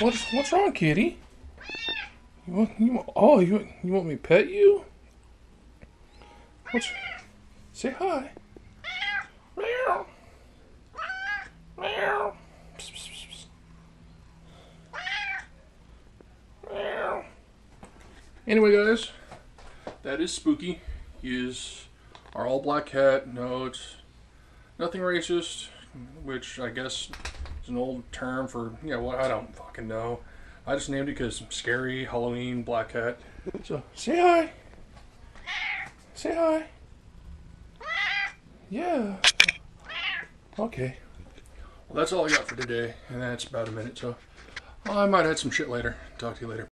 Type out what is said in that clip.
What's what's wrong, kitty? You want you oh you you want me to pet you? What's say hi? Meow. Meow. Meow. Anyway, guys, that is spooky. He is our all black cat. No, it's nothing racist, which I guess is an old term for you know what I don't fucking know. I just named it because scary Halloween black cat. So say hi. Say hi. Yeah. Okay. Well, that's all I got for today, and that's about a minute. So I might add some shit later. Talk to you later.